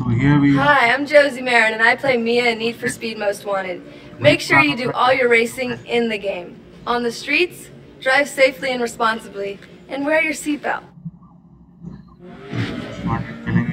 So here we Hi, I'm Josie Maran, and I play Mia in Need for Speed Most Wanted. Make sure you do all your racing in the game. On the streets, drive safely and responsibly, and wear your seatbelt. started killing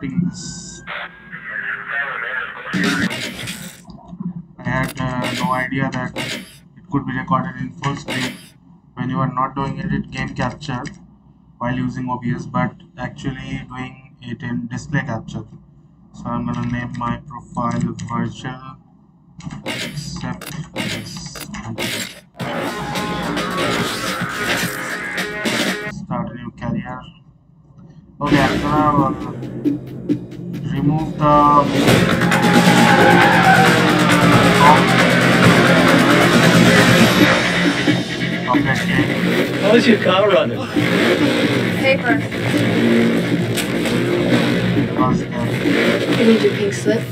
I had uh, no idea that it could be recorded in full screen when you are not doing it in game capture while using OBS, but actually doing it in display capture. So I'm gonna name my profile virtual except this. Start a new career. Okay, I'm gonna uh, remove the object game. How's your car running? Paper. because You need your pink slip.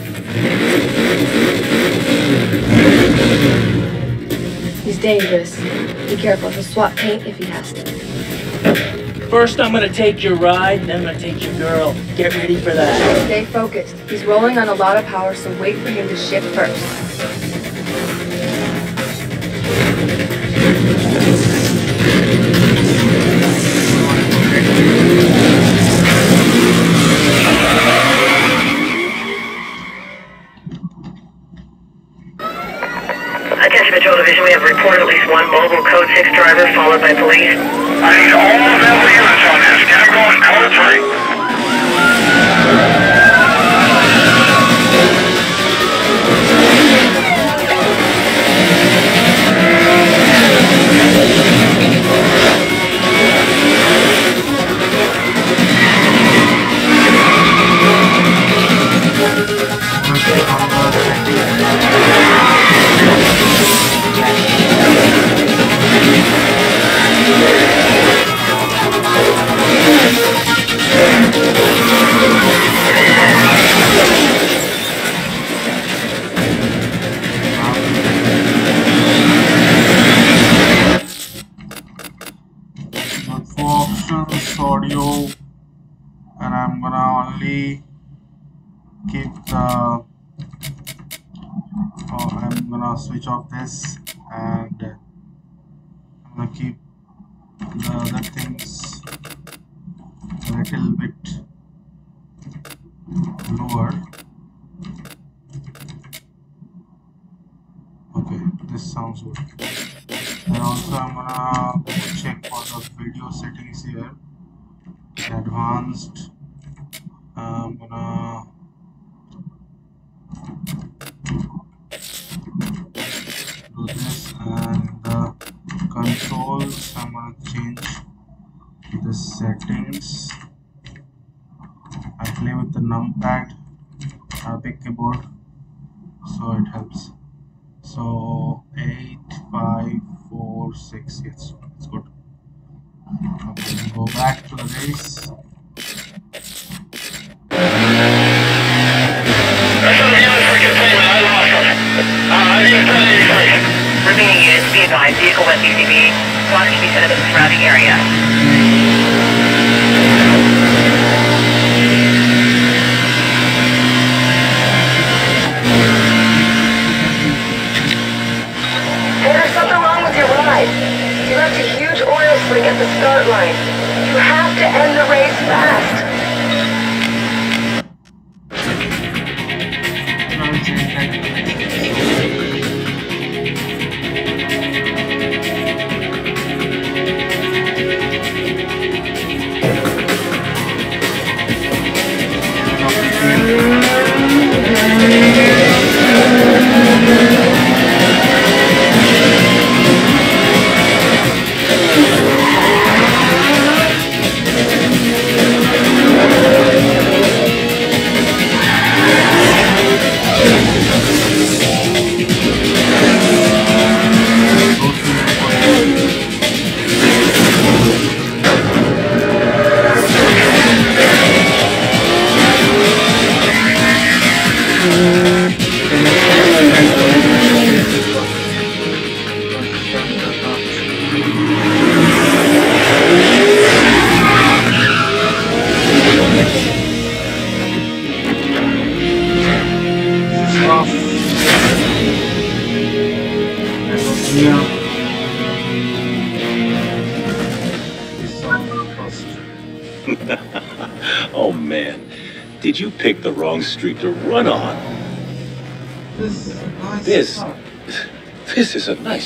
He's dangerous. Be careful. He'll swap paint if he has to. First, I'm gonna take your ride, then I'm gonna take your girl. Get ready for that. Stay focused. He's rolling on a lot of power, so wait for him to shift first.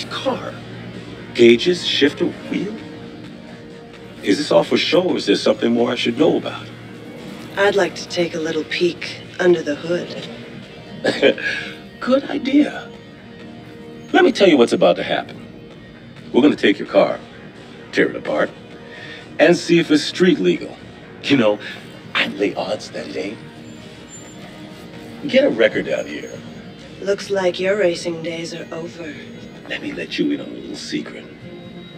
Nice car. Gauges, shifter, wheel. Is this all for show or is there something more I should know about? I'd like to take a little peek under the hood. Good idea. Let me tell you what's about to happen. We're gonna take your car, tear it apart, and see if it's street legal. You know, I'd lay odds that it ain't. Get a record out here. Looks like your racing days are over. Let me let you in on a little secret.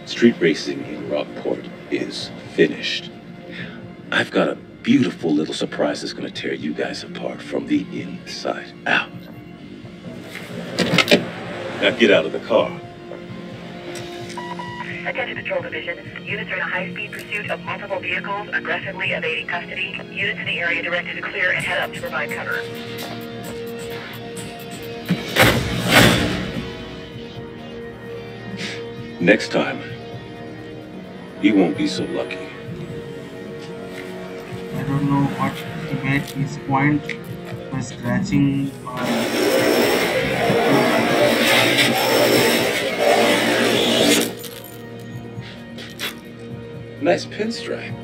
Street racing in Rockport is finished. I've got a beautiful little surprise that's gonna tear you guys apart from the inside out. Now get out of the car. Attention Patrol Division. Units are in a high-speed pursuit of multiple vehicles, aggressively evading custody. Units in the area directed to clear and head up to provide cover. Next time, you won't be so lucky. I don't know what he made his point by scratching my Nice pinstripe.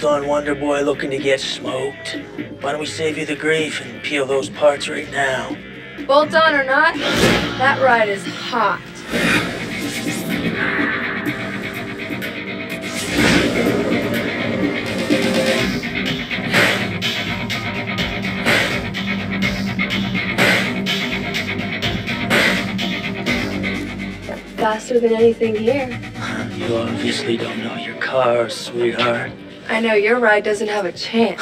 Bolt-on Wonder Boy looking to get smoked. Why don't we save you the grief and peel those parts right now? Bolt on or not, that ride is hot. Faster than anything here. You obviously don't know your car, sweetheart. I know your ride doesn't have a chance.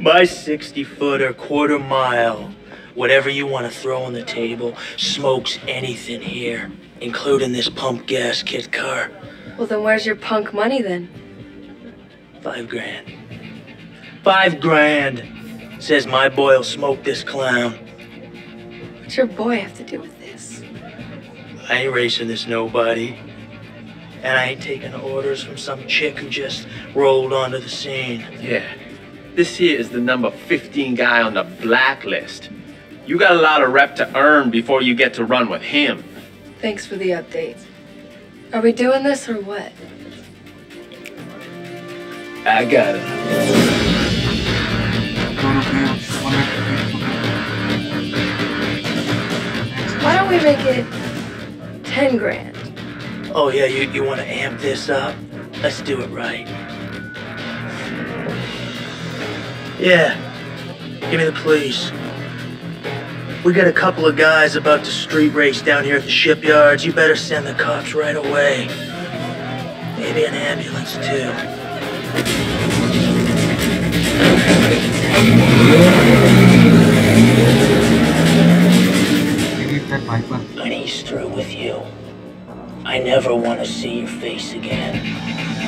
My 60 footer, quarter mile, whatever you want to throw on the table, smokes anything here, including this pump gas kit car. well, then where's your punk money then? Five grand. Five grand. Says my boy'll smoke this clown. What's your boy have to do with this? I ain't racing this nobody and I ain't taking orders from some chick who just rolled onto the scene. Yeah. This here is the number 15 guy on the blacklist. You got a lot of rep to earn before you get to run with him. Thanks for the update. Are we doing this or what? I got it. Why don't we make it 10 grand? Oh yeah, you, you wanna amp this up? Let's do it right. Yeah. Give me the police. We got a couple of guys about to street race down here at the shipyards. You better send the cops right away. Maybe an ambulance too. Need that Viper. When he's through with you, I never want to see your face again.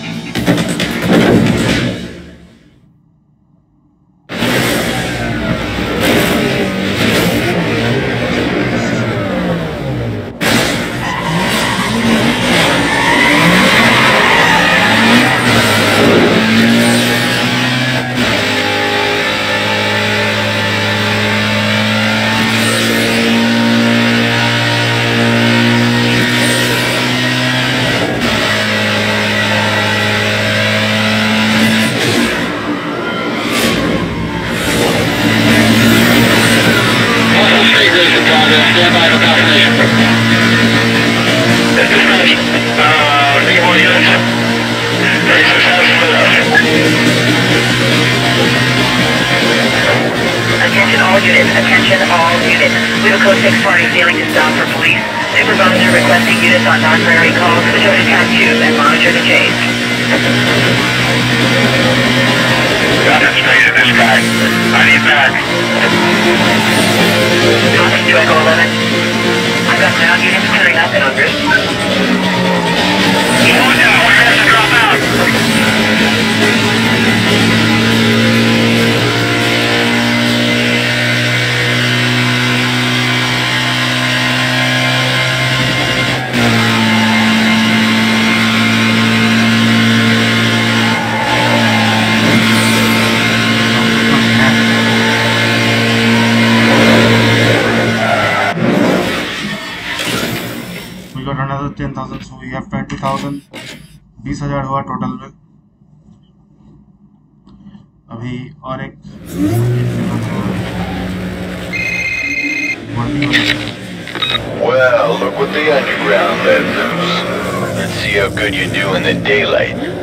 Well, look what the underground let loose. Let's see how good you do in the daylight.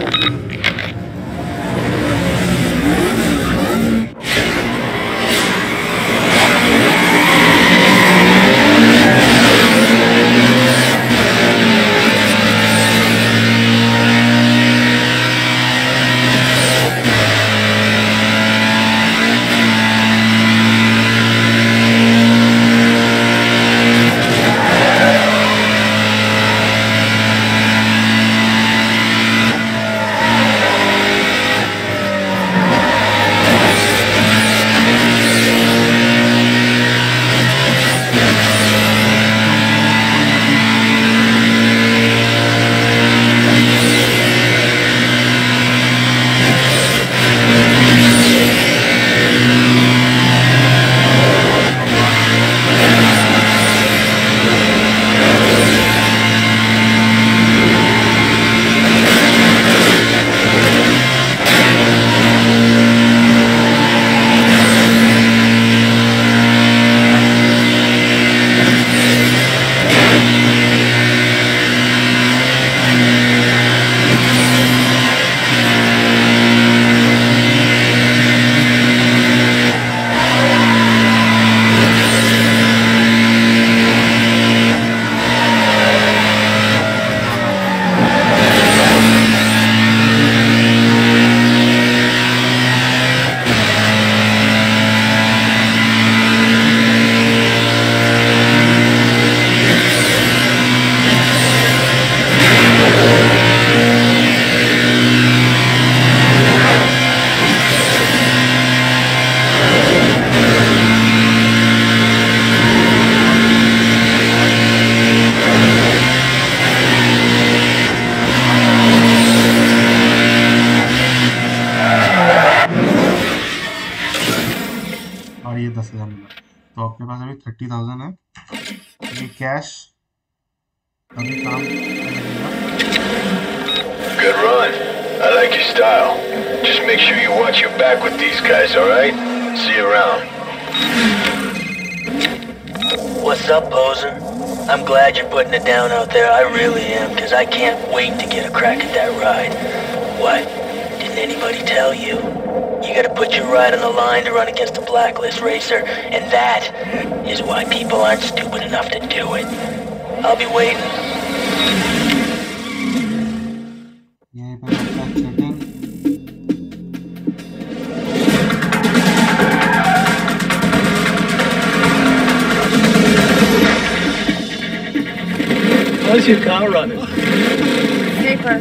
You watch your back with these guys, alright? See you around. What's up, poser? I'm glad you're putting it down out there. I really am, because I can't wait to get a crack at that ride. What? Didn't anybody tell you? You gotta put your ride on the line to run against a blacklist racer, and that is why people aren't stupid enough to do it. I'll be waiting. get your car running. Paper.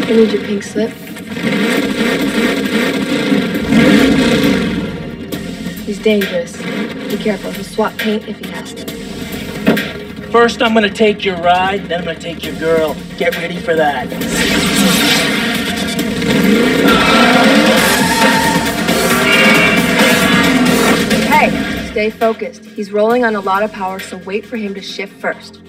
I need your pink slip. He's dangerous. Be careful. He'll swap paint if he has to. First, I'm gonna take your ride, then I'm gonna take your girl. Get ready for that. Stay focused. He's rolling on a lot of power, so wait for him to shift first.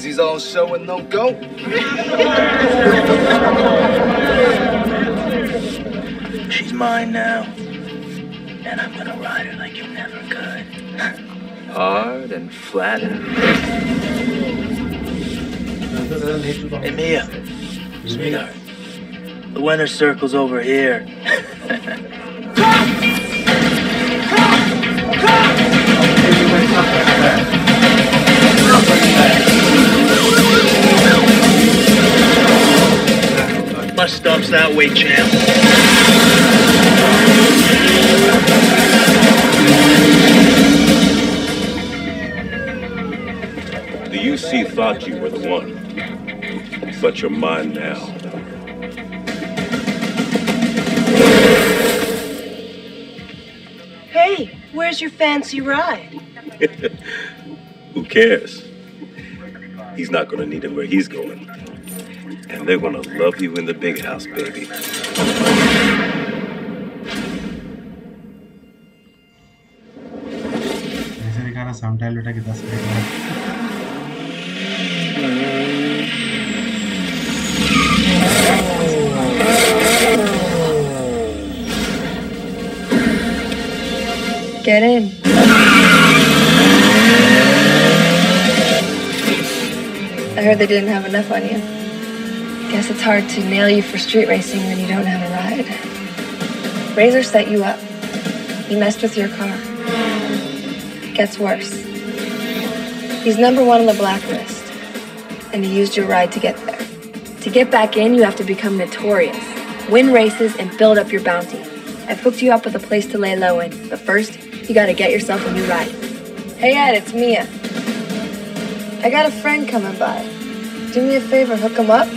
Is he's all show and no go. She's mine now. And I'm gonna ride her like you never could. Hard and flat. Hey, Mia. Sweetheart. The winner circle's over here. The UC thought you were the one. But you're mine now. Hey, where's your fancy ride? Who cares? He's not gonna need him where he's going. And they're gonna love you in the big house, baby. ऐसे दिखा रहा समटाइल बेटा कि In. I heard they didn't have enough on you. Guess it's hard to nail you for street racing when you don't have a ride. Razor set you up. He messed with your car. Gets worse. He's number one on the blacklist. And he used your ride to get there. To get back in, you have to become notorious, win races, and build up your bounty. I've hooked you up with a place to lay low in, but first, you gotta get yourself a new ride. Hey Ed, it's Mia. I got a friend coming by. Do me a favor, hook him up?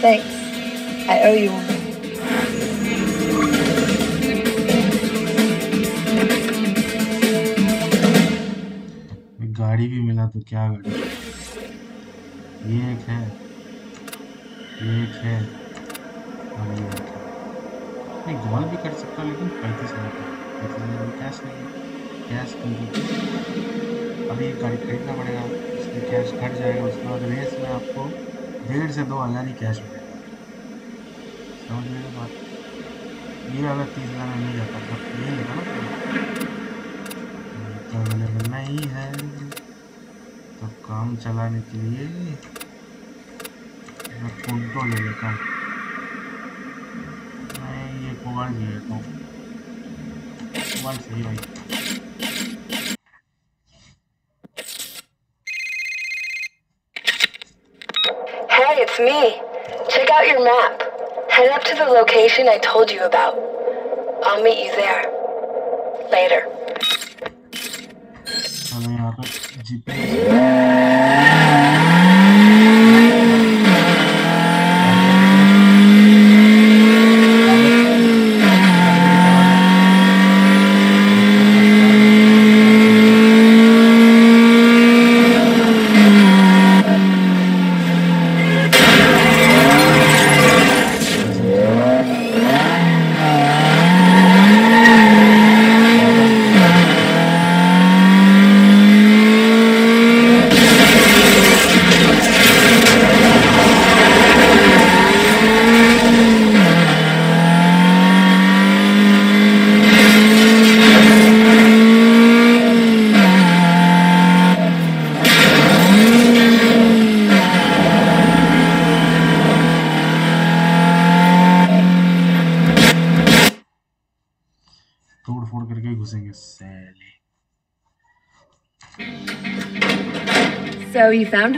Thanks. I owe you one. एक गाड़ी भी मिला तो क्या गाड़ी ये एक है ये एक है और ये एक है नहीं कॉल भी कर सकता हूँ, लेकिन पैंतीस हज़ार का पैंतीस हज़ार में कैश नहीं कैश क्योंकि अभी गाड़ी खरीदना पड़ेगा उसमें कैश घट जाएगा, उसके बाद रेस में आपको डेढ़ से दो हज़ार ही कैश मिलेगा। समझ हो बात? ये अगर तीस हज़ार में मिल जाता तो ये लेगा ना? तो अवेलेबल नहीं है तो काम चलाने के लिए मैं कुंटो ले लेता हूँ। मैं ये कोबाल ले लेता हूँ। कोबाल सही भाई Hey, it's me. Check out your map. Head up to the location I told you about. I'll meet you there. Later. चलो यहाँ पे GPS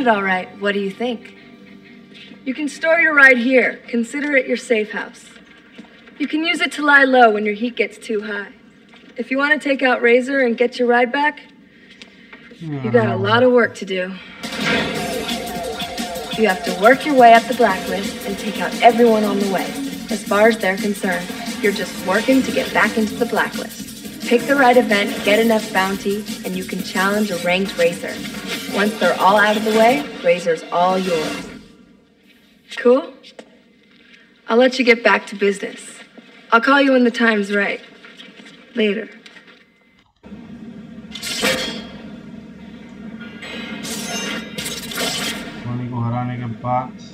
it all right. What do you think? You can store your ride here. Consider it your safe house. You can use it to lie low when your heat gets too high. If you want to take out Razor and get your ride back, you got a lot of work to do. You have to work your way up the blacklist and take out everyone on the way. As far as they're concerned, you're just working to get back into the blacklist. Pick the right event, get enough bounty, and you can challenge a ranked racer. Once they're all out of the way, Razor's all yours. Cool? I'll let you get back to business. I'll call you when the time's right. Later. Dhoni को हराने के बाद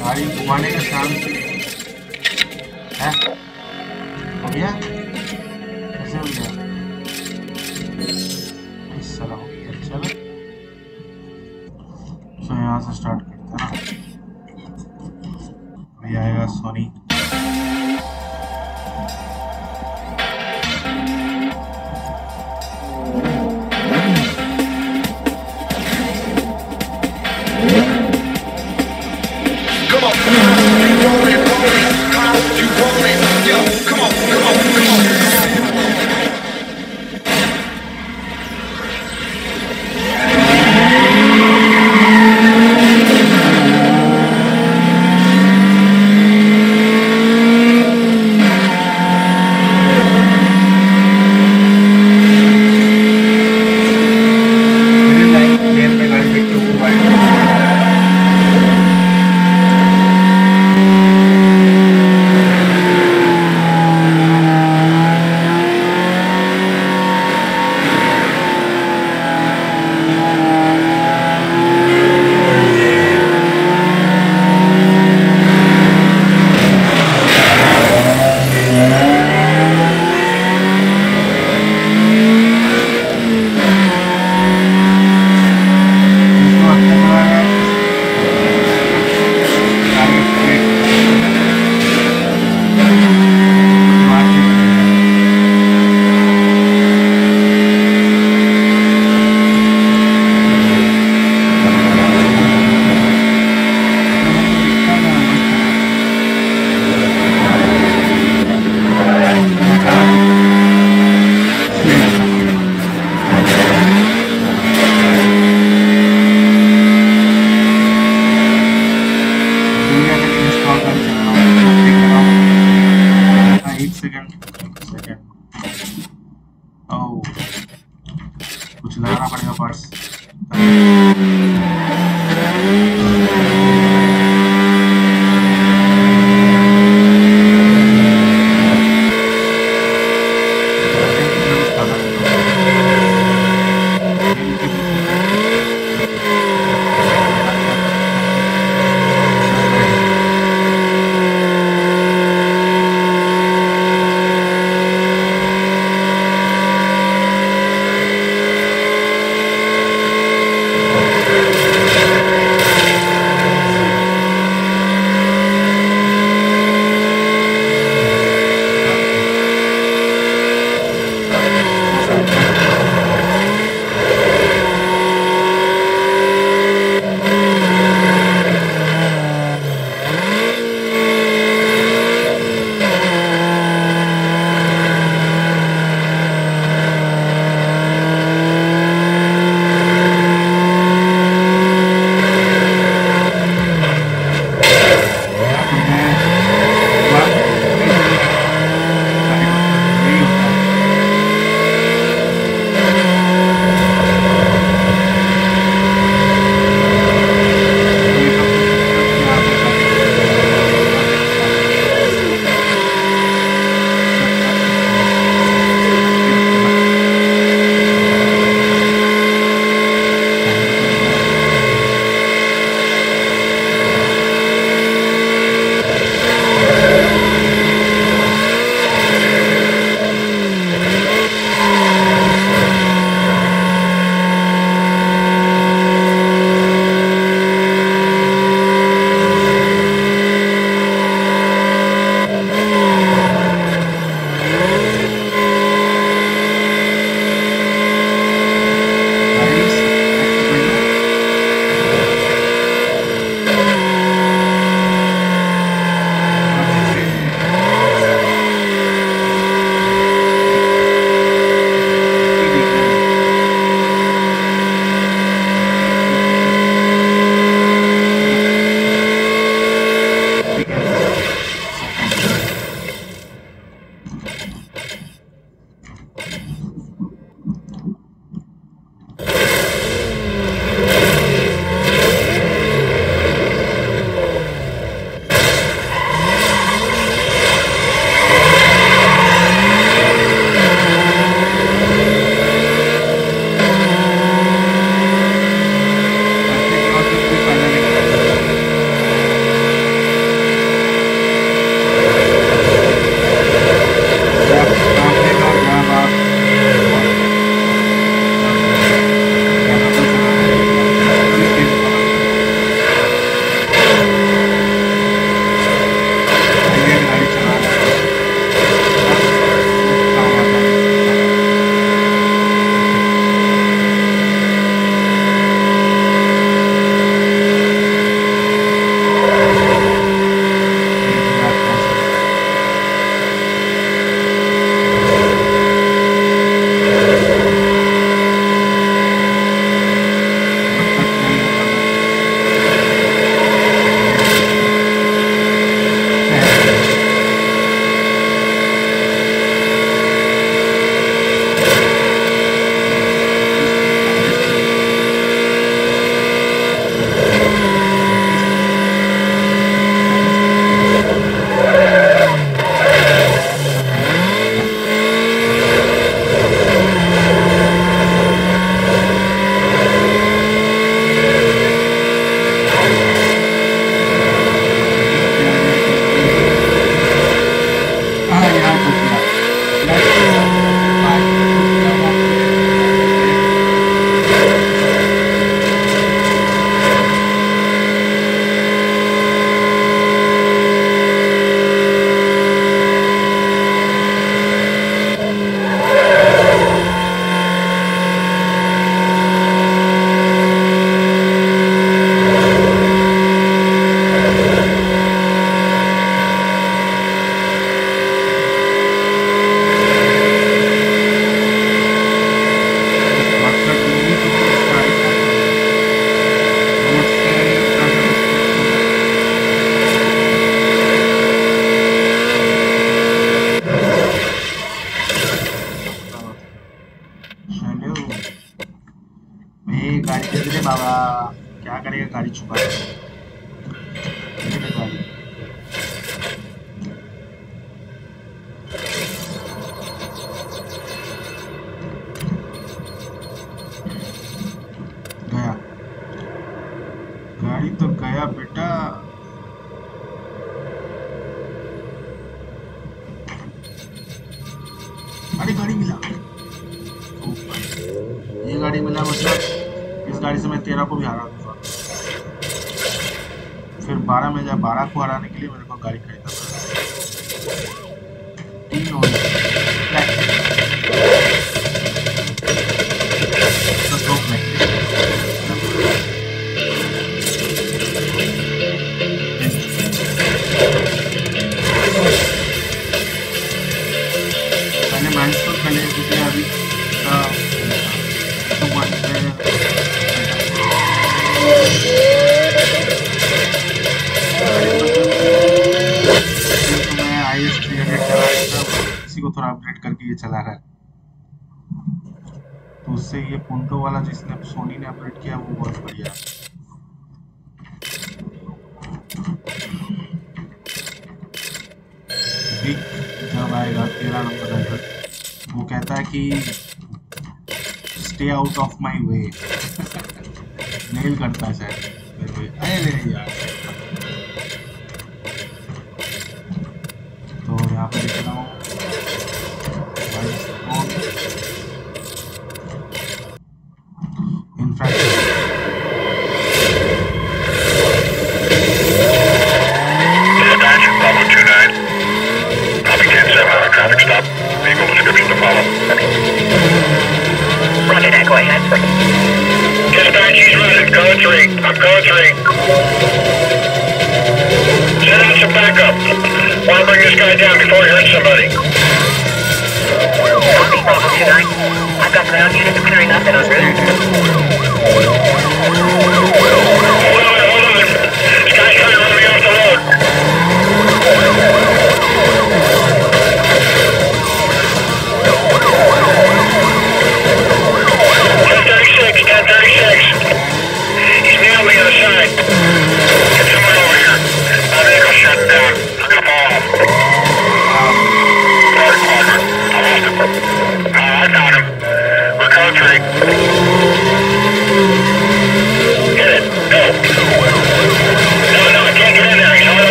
गाड़ी घुमाने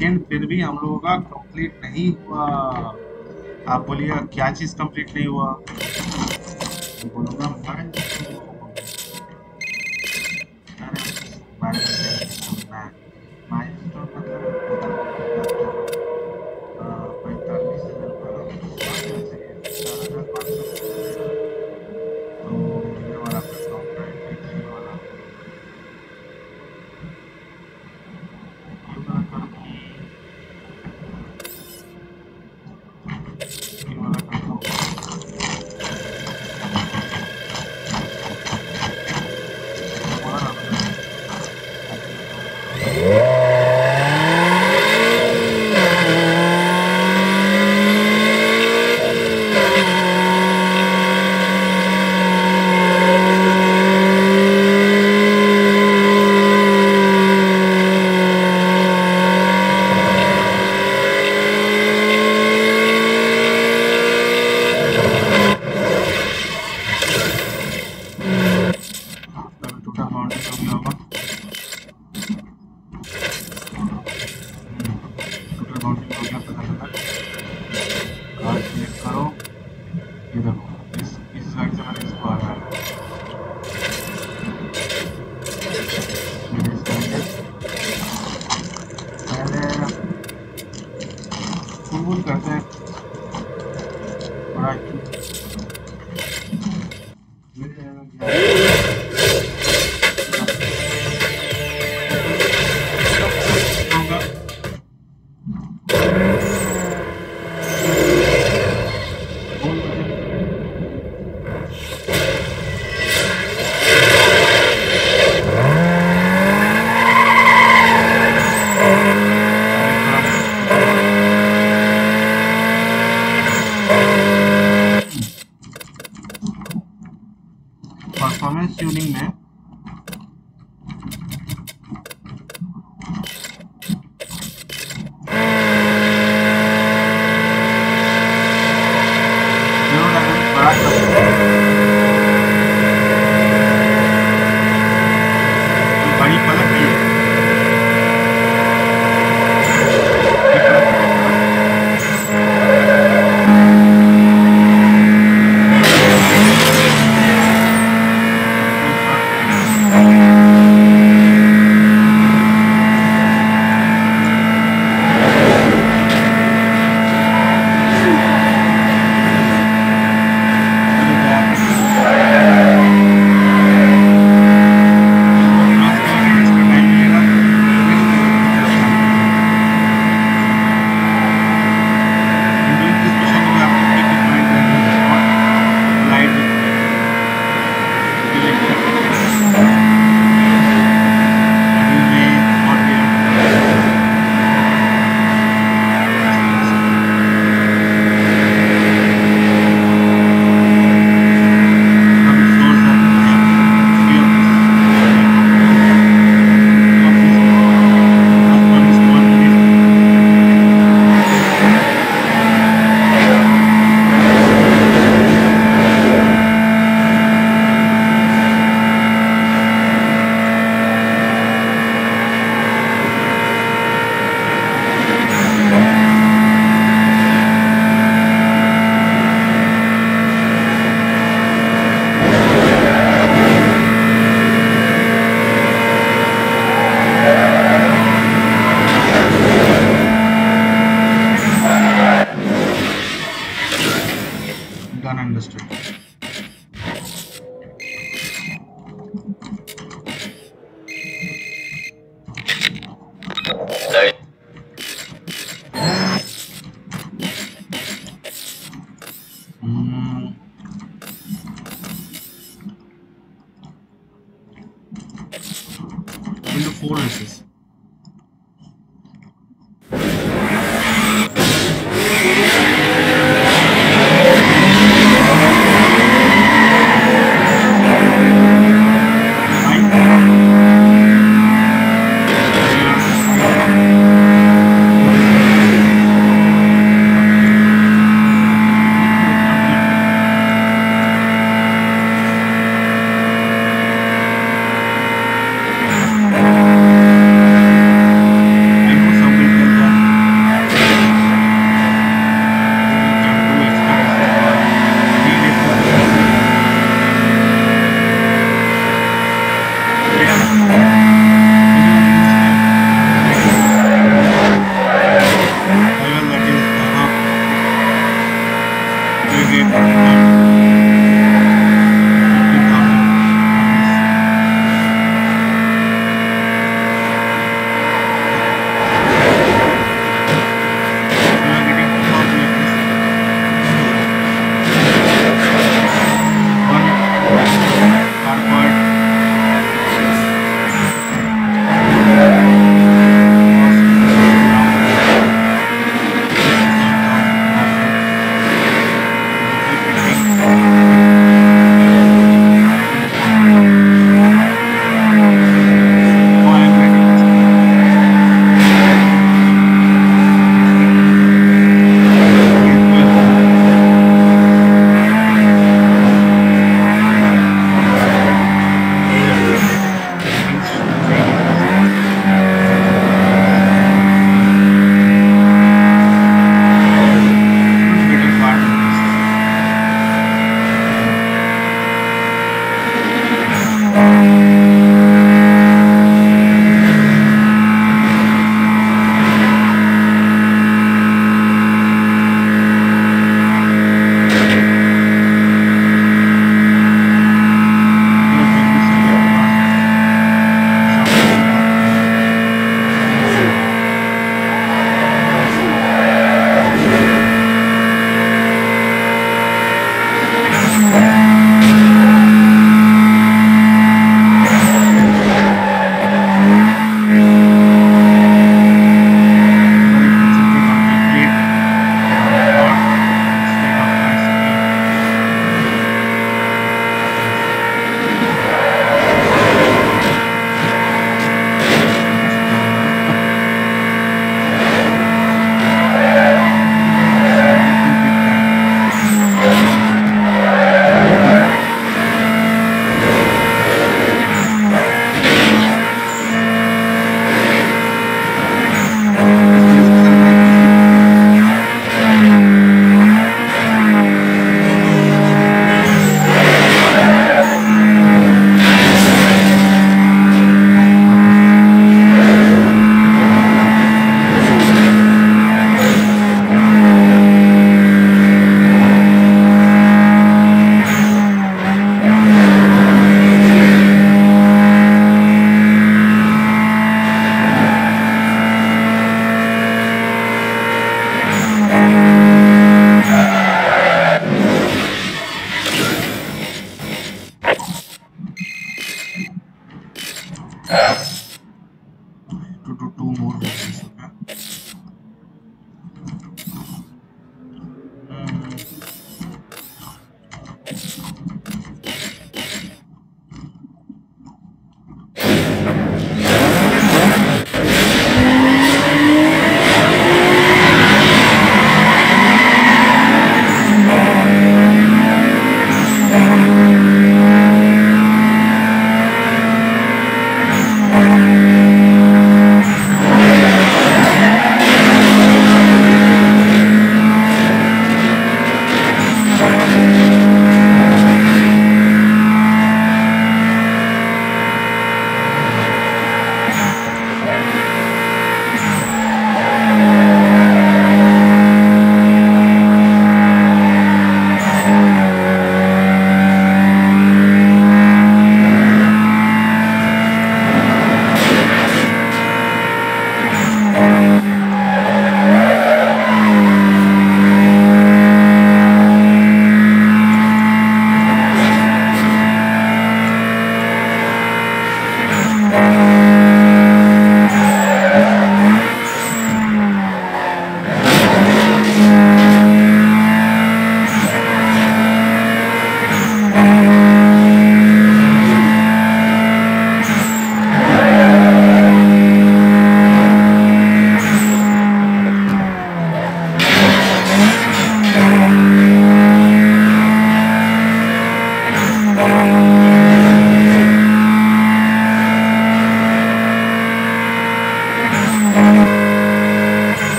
second फिर भी हम लोगों का कंप्लीट नहीं हुआ। आप बोलिए, क्या चीज़ कंप्लीट नहीं हुआ?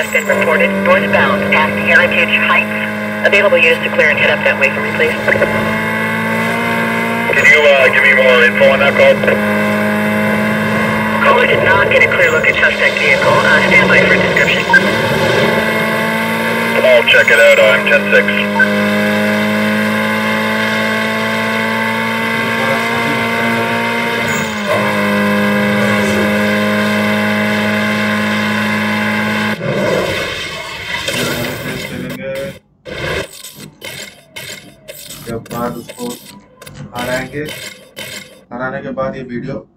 Just been reported northbound past Heritage Heights. Available units to clear and head up that way for me, please. Can you uh, give me more info on that call? Caller did not get a clear look at suspect vehicle. Uh, stand by for a description. I'll check it out. I'm 10-6. बाद ये video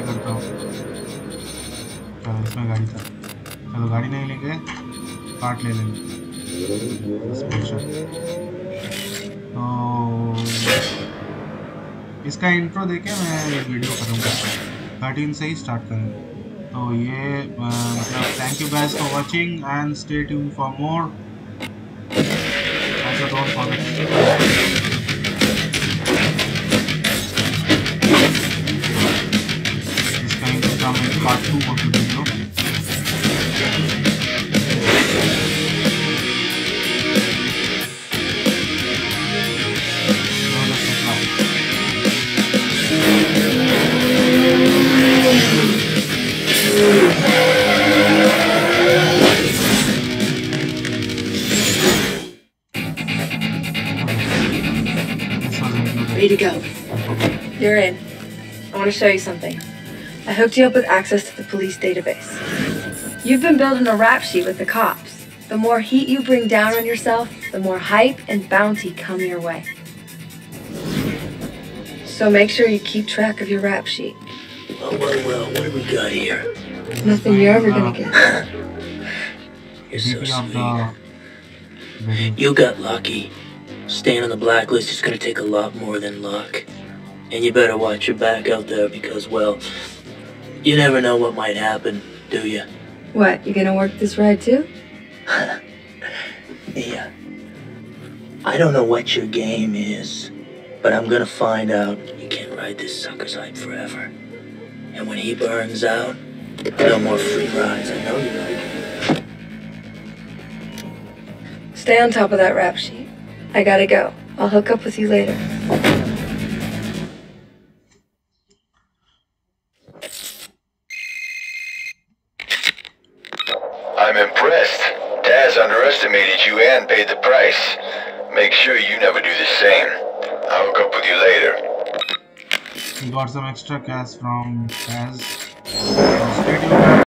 try करता हूँ। चलो इसमें गाड़ी था। चलो, गाड़ी नहीं लेंगे पार्ट ले लेंगे। तो इसका इंट्रो देके मैं ये वीडियो करूँगा। थर्टीन से ही स्टार्ट करेंगे तो ये मतलब thank you guys for watching and stay tune for more also don't forget Ready to go. You're in. I want to show you something. I hooked you up with access to the police database. You've been building a rap sheet with the cops. The more heat you bring down on yourself, the more hype and bounty come your way. So make sure you keep track of your rap sheet. Well, well, well, what do we got here? Nothing you're ever gonna get. You're so sweet. You got lucky. Staying on the blacklist is gonna take a lot more than luck. And you better watch your back out there because, well, you never know what might happen, do you? What, you gonna work this ride too? Yeah. I don't know what your game is, but I'm gonna find out. You can't ride this sucker's hype forever. And when he burns out, no more free rides. I know you like. Stay on top of that rap sheet. I gotta go. I'll hook up with you later. Make sure you never do the same. I'll hook up with you later. Got some extra cash from Kaz.